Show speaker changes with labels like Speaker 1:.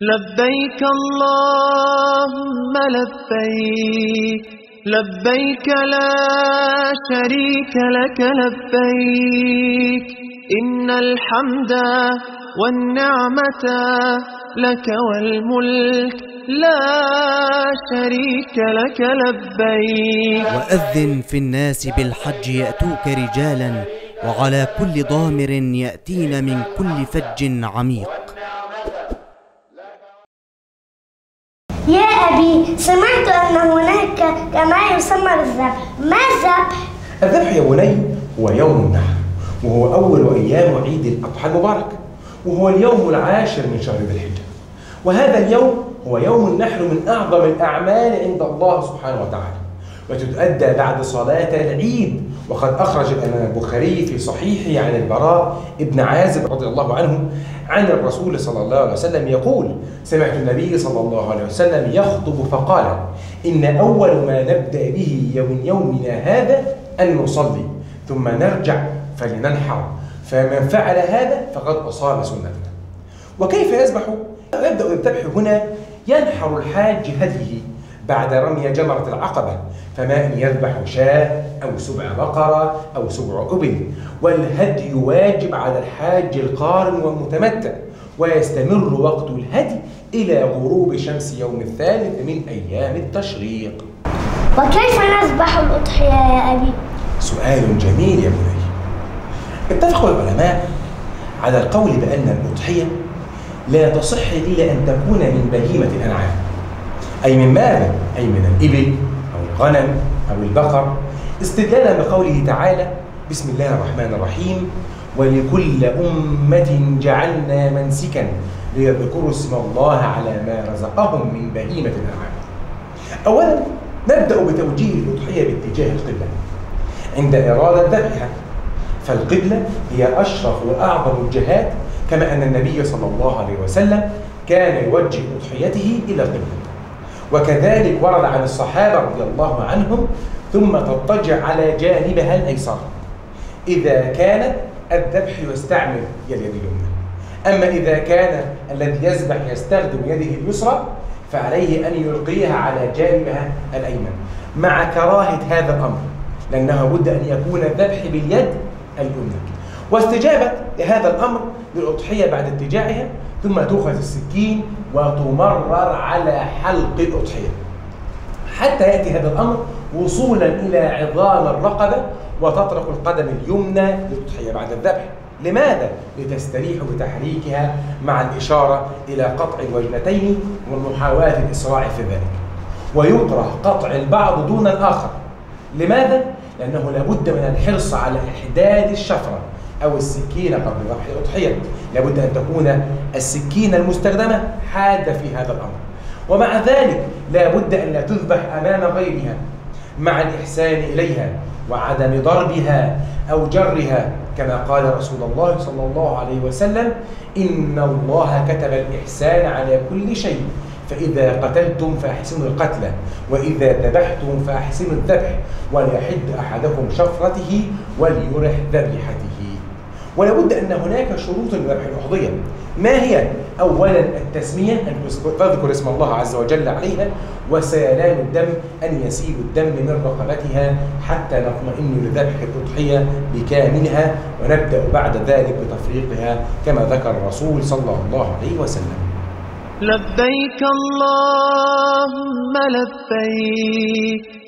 Speaker 1: لبيك اللهم لبيك لبيك لا شريك لك لبيك. إن الحمد والنعمة لك والملك لا شريك لك لبيك.
Speaker 2: وأذن في الناس بالحج يأتوك رجالا وعلى كل ضامر يأتين من كل فج عميق.
Speaker 3: يا أبي سمعت أن هناك كما يسمى بالذبح ما الذبح؟
Speaker 4: الذبح يا بني هو يوم النحر وهو أول أيام عيد الأضحى المبارك وهو اليوم العاشر من شهر ذي الحجة. وهذا اليوم هو يوم النحر من أعظم الأعمال عند الله سبحانه وتعالى. وتتؤدى بعد صلاة العيد وقد أخرج الإمام البخاري في صحيحه عن البراء ابن عازب رضي الله عنه عن الرسول صلى الله عليه وسلم يقول سمعت النبي صلى الله عليه وسلم يخطب فقال إن أول ما نبدأ به يوم يومنا هذا أن نصلي ثم نرجع فلننحر فمن فعل هذا فقد أصاب سنتنا وكيف يذبح؟ يبدأ الذبح هنا ينحر الحاج هديه بعد رمي جمرة العقبة فما إن يذبح شاة أو سبع بقرة أو سبع إبل والهدي واجب على الحاج القارن والمتمتع ويستمر وقت الهدي إلى غروب شمس يوم الثالث من أيام التشريق.
Speaker 3: وكيف نذبح الأضحية يا أبي؟
Speaker 4: سؤال جميل يا بني. اتفق العلماء على القول بأن الأضحية لا تصح إلا أن تكون من بهيمة الأنعام. أي من ماذا؟ أي من الإبل أو الغنم أو البقر استدلالا بقوله تعالى بسم الله الرحمن الرحيم ولكل أمة جعلنا منسكا ليذكروا اسم الله على ما رزقهم من بهيمة الأنعام أولا نبدأ بتوجيه الأضحية باتجاه القبلة عند إرادة ذبحها فالقبلة هي أشرف وأعظم الجهات كما أن النبي صلى الله عليه وسلم كان يوجه أضحيته إلى القبلة وكذلك ورد عن الصحابة رضي الله عنهم ثم تضطجع على جانبها الأيسر. إذا كان الذبح يستعمل اليد اليمنى. أما إذا كان الذي يذبح يستخدم يده اليسرى فعليه أن يلقيها على جانبها الأيمن. مع كراهة هذا الأمر لأنه بد أن يكون الذبح باليد اليمنى. واستجابة لهذا الأمر للأضحية بعد اتجاعها ثم تؤخذ السكين وتمرر على حلق الأضحية حتى يأتي هذا الأمر وصولا إلى عظام الرقبة وتطرق القدم اليمنى للأضحية بعد الذبح. لماذا؟ لتستريح بتحريكها مع الإشارة إلى قطع الوجنتين ومحاولة الإسراع في ذلك. ويكره قطع البعض دون الآخر. لماذا؟ لأنه لابد من الحرص على إحداد الشفرة. أو السكينة قبل ذبح الأضحية لابد أن تكون السكينة المستخدمة حادة في هذا الأمر. ومع ذلك لابد أن لا تذبح أمام غيرها مع الإحسان إليها وعدم ضربها أو جرها. كما قال رسول الله صلى الله عليه وسلم إن الله كتب الإحسان على كل شيء فإذا قتلتم فأحسنوا القتل وإذا ذبحتم فأحسنوا الذبح وليحد أحدكم شفرته وليرح ذبيحته. ولا بد أن هناك شروط لذبح الأحضية ما هي؟ أولا التسمية أن تذكر اسم الله عز وجل عليها وسيلان الدم أن يسيل الدم من رقبتها حتى نطمئن لذبح الأضحية بكاملها ونبدأ بعد ذلك بتفريقها كما ذكر الرسول صلى الله عليه وسلم
Speaker 1: لبيك اللهم لبيك